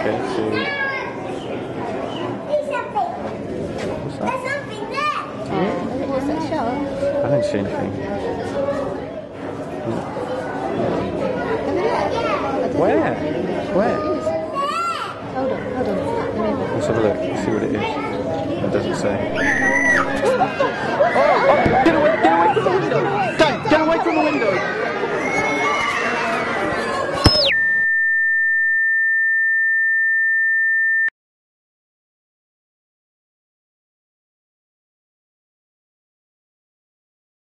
see. What's that? What's that show? I didn't see anything. Where? Where? Hold on, hold on. Let's have a look. See what it is. It doesn't say. Oh, oh, get away! Get away from the window! Dan, get away from the window!